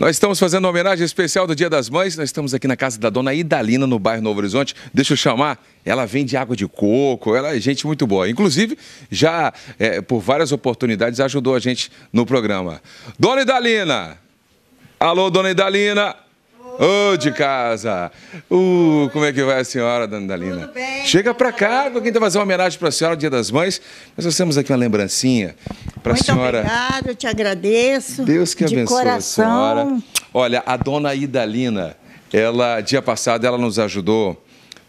Nós estamos fazendo uma homenagem especial do Dia das Mães. Nós estamos aqui na casa da dona Idalina, no bairro Novo Horizonte. Deixa eu chamar. Ela vende água de coco, ela é gente muito boa. Inclusive, já é, por várias oportunidades ajudou a gente no programa. Dona Idalina! Alô, dona Idalina! Ô, oh, de casa! Uh, como é que vai a senhora, dona Idalina? Tudo bem. Chega pra cá, porque a gente vai fazer uma homenagem para a senhora Dia das Mães. Nós temos aqui uma lembrancinha para a Muito senhora. obrigada, eu te agradeço. Deus que de abençoe a coração. senhora. Olha, a dona Idalina, ela, dia passado, ela nos ajudou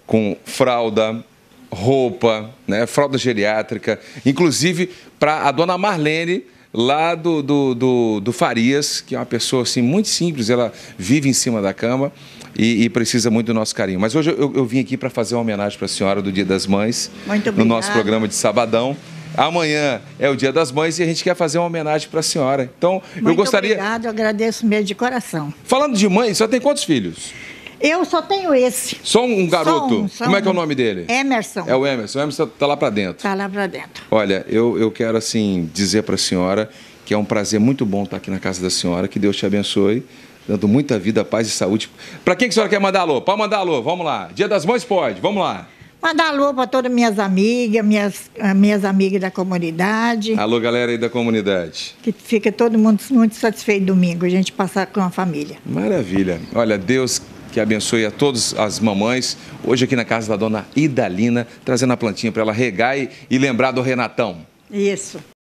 com fralda, roupa, né, fralda geriátrica, inclusive para a dona Marlene, lá do, do, do, do Farias, que é uma pessoa assim, muito simples, ela vive em cima da cama e, e precisa muito do nosso carinho. Mas hoje eu, eu vim aqui para fazer uma homenagem para a senhora do Dia das Mães, Muito no nosso programa de sabadão. Amanhã é o Dia das Mães e a gente quer fazer uma homenagem para a senhora. Então, eu Muito gostaria. obrigada, eu agradeço mesmo de coração. Falando de mãe, só tem quantos filhos? Eu só tenho esse. Só um garoto? Só um, só Como é que é o nome dele? Emerson. É o Emerson. O Emerson tá lá para dentro. Tá lá pra dentro. Olha, eu, eu quero assim dizer para a senhora que é um prazer muito bom estar aqui na casa da senhora. Que Deus te abençoe, dando muita vida, paz e saúde. Para quem que a senhora quer mandar alô? Pode mandar alô, vamos lá. Dia das Mães pode, vamos lá. Mandar alô para todas minhas amigas, minhas, ah, minhas amigas da comunidade. Alô, galera aí da comunidade. Que fica todo mundo muito satisfeito domingo, a gente passar com a família. Maravilha. Olha, Deus que abençoe a todas as mamães. Hoje aqui na casa da dona Idalina, trazendo a plantinha para ela regar e, e lembrar do Renatão. Isso.